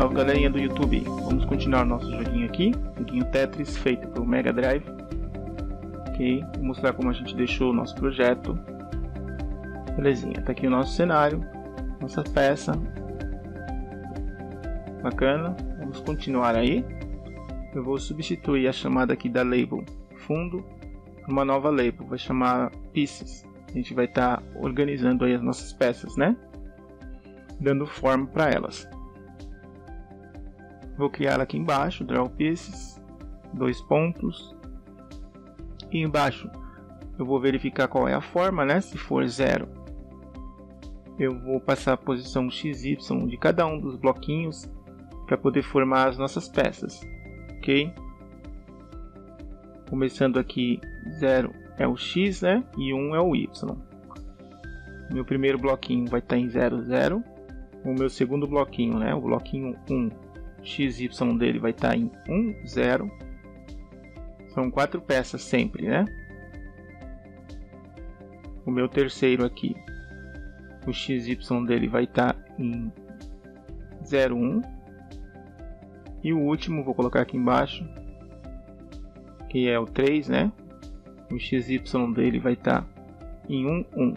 Salve galerinha do YouTube, vamos continuar nosso joguinho aqui, joguinho Tetris feito pelo Mega Drive. Ok, vou mostrar como a gente deixou o nosso projeto. Belezinha, tá aqui o nosso cenário, nossa peça. Bacana, vamos continuar aí. Eu vou substituir a chamada aqui da label fundo por uma nova label, vai chamar pieces. A gente vai estar tá organizando aí as nossas peças, né? Dando forma para elas. Vou criar aqui embaixo, draw pieces, dois pontos. E embaixo eu vou verificar qual é a forma, né? Se for zero, eu vou passar a posição XY de cada um dos bloquinhos para poder formar as nossas peças, ok? Começando aqui, 0 é o X, né? E 1 um é o Y. Meu primeiro bloquinho vai estar tá em 0, 0. O meu segundo bloquinho, né? O bloquinho 1 XY dele vai estar tá em 1, 0. São quatro peças sempre, né? O meu terceiro aqui, o XY dele vai estar tá em 0, 1. E o último, vou colocar aqui embaixo, que é o 3, né? O XY dele vai estar tá em 1, 1.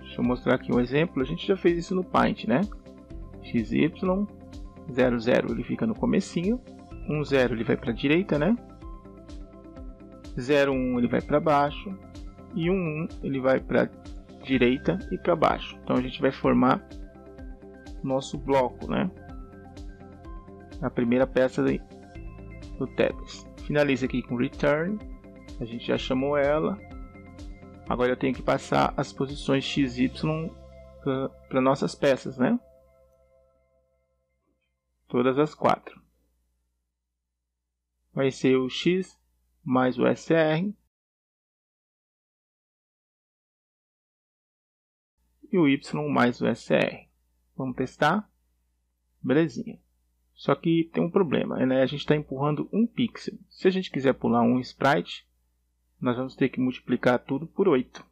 Deixa eu mostrar aqui um exemplo. A gente já fez isso no Paint, né? XY 0, 0 ele fica no comecinho, 1, 0 ele vai para a direita, né? 0, 1 ele vai para baixo e 1, 1 ele vai para direita e para baixo. Então a gente vai formar nosso bloco, né? A primeira peça do Tetris. Finaliza aqui com return. A gente já chamou ela. Agora eu tenho que passar as posições x, y para nossas peças, né? Todas as quatro. Vai ser o x mais o SR e o y mais o SR. Vamos testar? Belezinha. Só que tem um problema, né? a gente está empurrando um pixel. Se a gente quiser pular um sprite, nós vamos ter que multiplicar tudo por 8.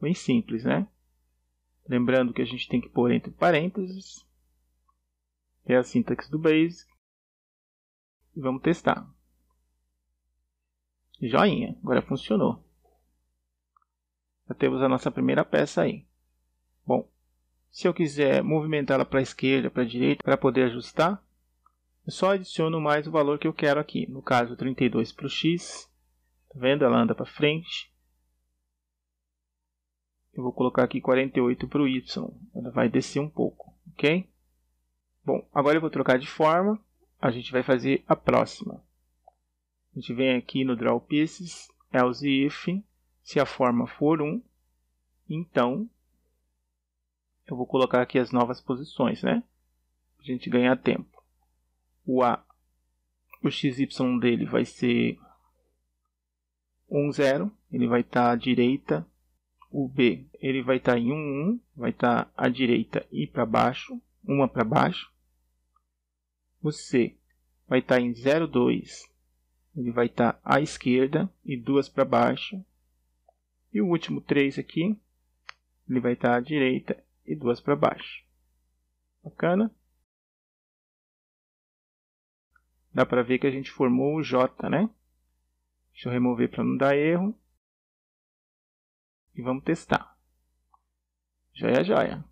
Bem simples, né? Lembrando que a gente tem que pôr entre parênteses é a sintaxe do Basic. E vamos testar. Joinha, agora funcionou. Já temos a nossa primeira peça aí. Bom, se eu quiser movimentá-la para a esquerda, para a direita, para poder ajustar, eu só adiciono mais o valor que eu quero aqui. No caso, 32 para o X. Tá vendo? Ela anda para frente. Eu vou colocar aqui 48 para o Y. Ela vai descer um pouco, ok? Bom, agora eu vou trocar de forma. A gente vai fazer a próxima. A gente vem aqui no Draw Pieces, else if, se a forma for 1, então eu vou colocar aqui as novas posições, né? A gente ganhar tempo. O A, o XY dele vai ser 1, 0, ele vai estar tá à direita. O B, ele vai estar tá em 1, 1, vai estar tá à direita e para baixo, uma para baixo. O C vai estar tá em 0,2. Ele vai estar tá à esquerda e duas para baixo. E o último 3 aqui, ele vai estar tá à direita e duas para baixo. Bacana? Dá para ver que a gente formou o J, né? Deixa eu remover para não dar erro. E vamos testar. Joia, joia.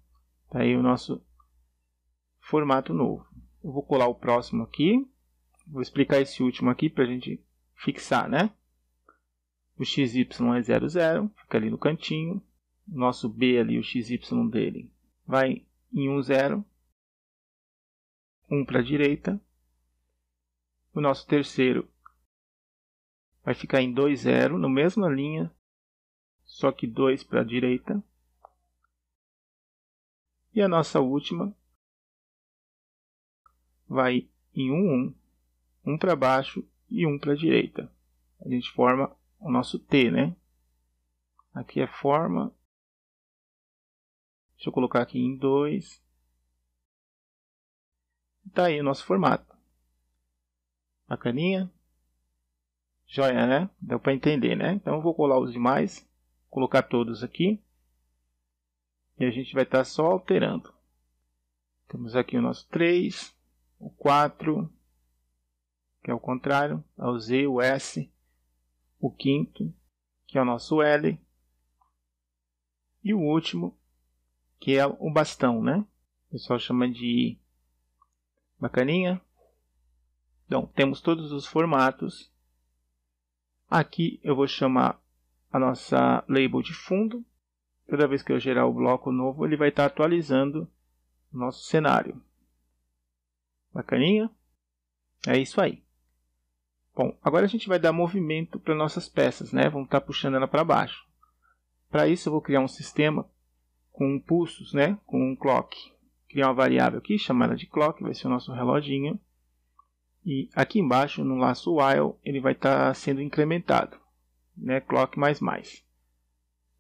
Tá aí o nosso formato novo. Eu vou colar o próximo aqui. Vou explicar esse último aqui para a gente fixar, né? O XY é 0, 0, fica ali no cantinho. Nosso B ali, o XY dele, vai em 1, 0. 1 para a direita. O nosso terceiro vai ficar em 2, 0, na mesma linha, só que 2 para a direita. E a nossa última vai em um 1, um para baixo e um para a direita. A gente forma o nosso T, né? Aqui é forma. Deixa eu colocar aqui em 2. Tá aí o nosso formato. Bacaninha. Joia, né? Deu para entender, né? Então eu vou colar os demais, colocar todos aqui. E a gente vai estar tá só alterando. Temos aqui o nosso 3, o 4, que é o contrário, é o Z, o S, o quinto, que é o nosso L, e o último, que é o bastão, né? O pessoal chama de. Bacaninha? Então, temos todos os formatos. Aqui eu vou chamar a nossa label de fundo. Toda vez que eu gerar o bloco novo, ele vai estar atualizando o nosso cenário. Bacaninha? É isso aí. Bom, agora a gente vai dar movimento para nossas peças, né? Vamos estar puxando ela para baixo. Para isso eu vou criar um sistema com pulsos, né? Com um clock. Criar uma variável aqui chamada de clock, vai ser o nosso reloginho. E aqui embaixo no laço while ele vai estar sendo incrementado, né? Clock mais mais.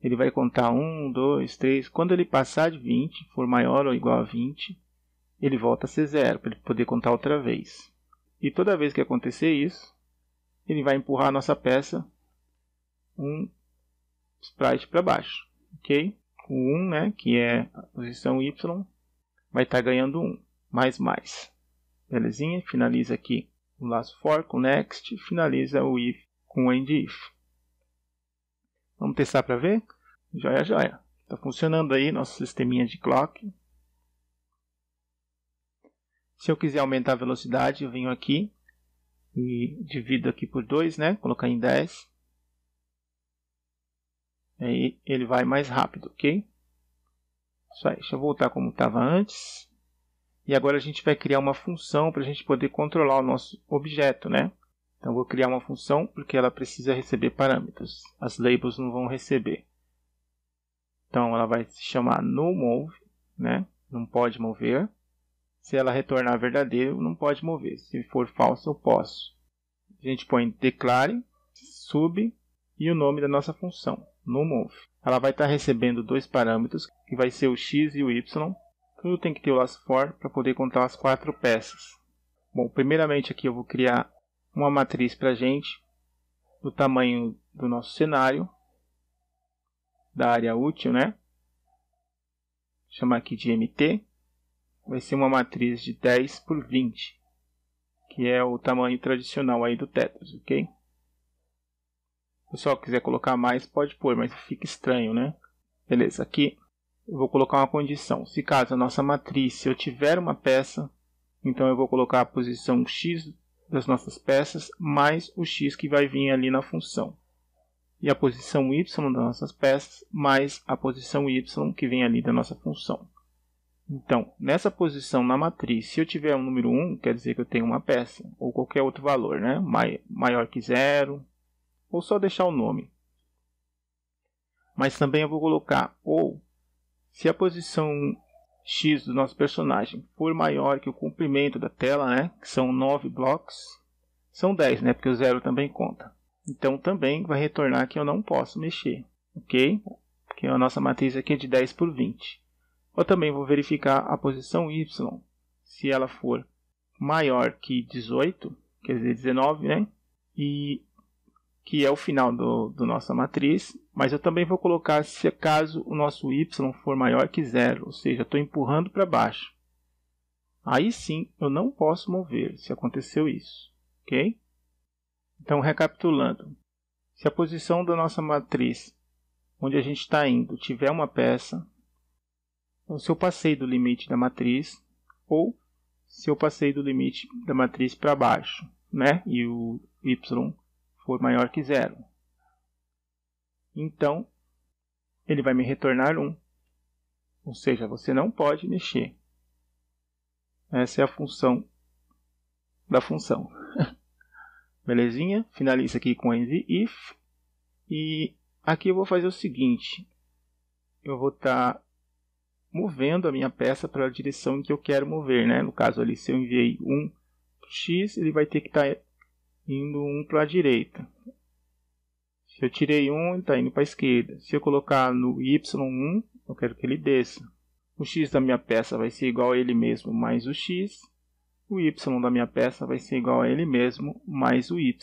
Ele vai contar 1, 2, 3. Quando ele passar de 20, for maior ou igual a 20, ele volta a ser zero para ele poder contar outra vez. E toda vez que acontecer isso, ele vai empurrar a nossa peça um sprite para baixo, ok? O 1, né, que é a posição y, vai estar tá ganhando 1, mais mais. Belezinha? Finaliza aqui o laço for com next, finaliza o if com end if. Vamos testar para ver? Joia, joia. Está funcionando aí nosso sisteminha de clock. Se eu quiser aumentar a velocidade, eu venho aqui e divido aqui por 2, né? Colocar em 10. Aí ele vai mais rápido, ok? Isso aí, deixa eu voltar como estava antes. E agora a gente vai criar uma função para a gente poder controlar o nosso objeto, né? Então vou criar uma função porque ela precisa receber parâmetros. As labels não vão receber. Então ela vai se chamar noMove, né? Não pode mover. Se ela retornar verdadeiro, não pode mover. Se for falso, eu posso. A gente põe declare, sub e o nome da nossa função, noMove. Ela vai estar recebendo dois parâmetros, que vai ser o x e o y. Tudo tem que ter o laço for para poder contar as quatro peças. Bom, primeiramente aqui eu vou criar uma matriz para a gente do tamanho do nosso cenário, da área útil, né? Vou chamar aqui de MT vai ser uma matriz de 10 por 20, que é o tamanho tradicional aí do Tetris, ok? Se o pessoal quiser colocar mais, pode pôr, mas fica estranho, né? Beleza, aqui eu vou colocar uma condição. Se caso a nossa matriz, se eu tiver uma peça, então eu vou colocar a posição x das nossas peças mais o x que vai vir ali na função. E a posição y das nossas peças mais a posição y que vem ali da nossa função. Então, nessa posição na matriz, se eu tiver um número 1, quer dizer que eu tenho uma peça, ou qualquer outro valor, né? maior que zero, ou só deixar o nome. Mas também eu vou colocar ou, se a posição x do nosso personagem for maior que o comprimento da tela, né? que são 9 blocos, são 10, né? porque o zero também conta. Então também vai retornar que eu não posso mexer, ok? Porque a nossa matriz aqui é de 10 por 20. Eu também vou verificar a posição y, se ela for maior que 18, quer dizer 19, né? E que é o final do, do nossa matriz, mas eu também vou colocar se caso o nosso y for maior que zero, ou seja, estou empurrando para baixo. Aí sim eu não posso mover se aconteceu isso, ok? Então recapitulando, se a posição da nossa matriz onde a gente está indo tiver uma peça, ou se eu passei do limite da matriz, ou se eu passei do limite da matriz para baixo, né? E o y for maior que zero. Então, ele vai me retornar 1. Ou seja, você não pode mexer. Essa é a função da função. Belezinha? Finaliza aqui com end if. E aqui eu vou fazer o seguinte. Eu vou estar tá movendo a minha peça para a direção que eu quero mover, né? No caso ali, se eu enviei 1 para x, ele vai ter que estar tá indo 1 para a direita. Se eu tirei 1, ele está indo para a esquerda. Se eu colocar no y1, eu quero que ele desça. O x da minha peça vai ser igual a ele mesmo mais o x. O y da minha peça vai ser igual a ele mesmo mais o y,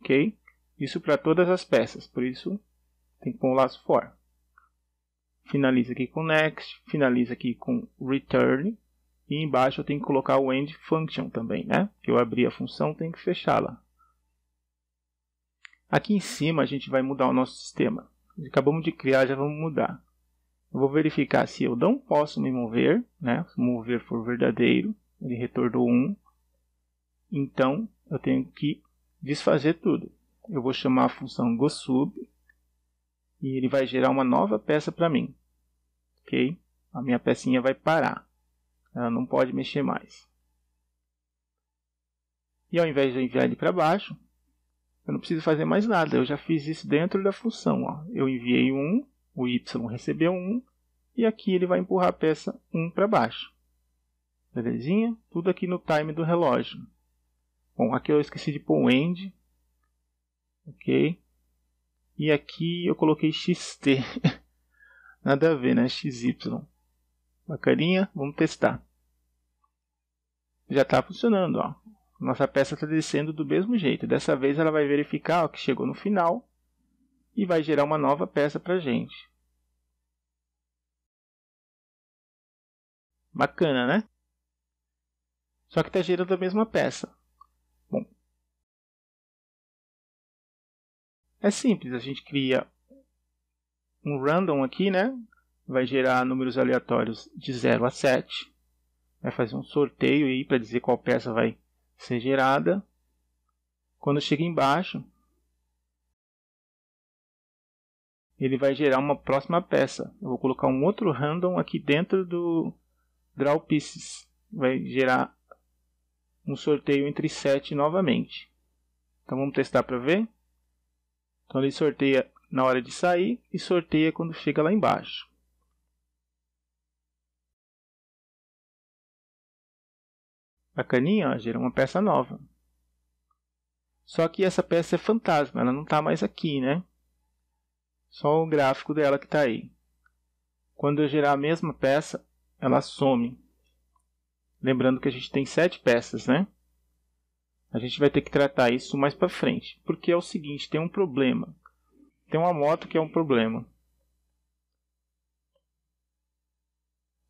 ok? Isso para todas as peças, por isso tem que pôr um laço for finaliza aqui com next, finaliza aqui com return, E embaixo eu tenho que colocar o end function também, né? Que eu abri a função, tenho que fechá-la. Aqui em cima a gente vai mudar o nosso sistema. Acabamos de criar, já vamos mudar. Eu vou verificar se eu não posso me mover, né? Se mover for verdadeiro, ele retornou 1. Então eu tenho que desfazer tudo. Eu vou chamar a função goSub e ele vai gerar uma nova peça para mim. Ok? A minha pecinha vai parar. Ela não pode mexer mais. E ao invés de eu enviar ele para baixo, eu não preciso fazer mais nada. Eu já fiz isso dentro da função. Ó. Eu enviei um, o y recebeu um, e aqui ele vai empurrar a peça 1 para baixo. Belezinha? Tudo aqui no time do relógio. Bom, aqui eu esqueci de pôr o end. Ok. E aqui eu coloquei xt. Nada a ver, né? xy. Bacaninha, vamos testar. Já está funcionando, ó. Nossa peça está descendo do mesmo jeito. Dessa vez ela vai verificar ó, que chegou no final e vai gerar uma nova peça para gente. Bacana, né? Só que está gerando a mesma peça. É simples. A gente cria um random aqui, né? Vai gerar números aleatórios de 0 a 7. Vai fazer um sorteio aí para dizer qual peça vai ser gerada. Quando chega embaixo, ele vai gerar uma próxima peça. Eu vou colocar um outro random aqui dentro do draw pieces. Vai gerar um sorteio entre 7 novamente. Então vamos testar para ver. Então ele sorteia na hora de sair e sorteia quando chega lá embaixo. Bacaninha, ó, gerou uma peça nova. Só que essa peça é fantasma, ela não está mais aqui, né? Só o gráfico dela que está aí. Quando eu gerar a mesma peça, ela some. Lembrando que a gente tem sete peças, né? A gente vai ter que tratar isso mais para frente, porque é o seguinte, tem um problema. Tem uma moto que é um problema.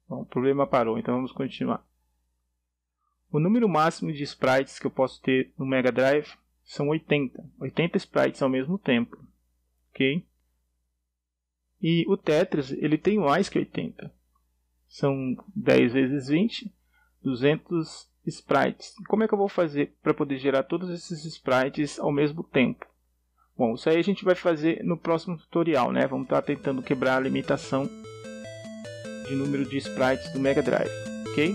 Bom, o problema parou, então vamos continuar. O número máximo de sprites que eu posso ter no Mega Drive são 80. 80 sprites ao mesmo tempo. Ok? E o Tetris ele tem mais que 80. São 10 vezes 20, 200 sprites. Como é que eu vou fazer para poder gerar todos esses sprites ao mesmo tempo? Bom, isso aí a gente vai fazer no próximo tutorial, né? Vamos estar tentando quebrar a limitação de número de sprites do Mega Drive, ok?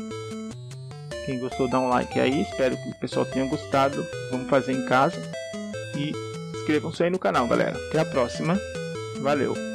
Quem gostou, dá um like aí. Espero que o pessoal tenha gostado. Vamos fazer em casa. E inscrevam-se aí no canal, galera. Até a próxima. Valeu!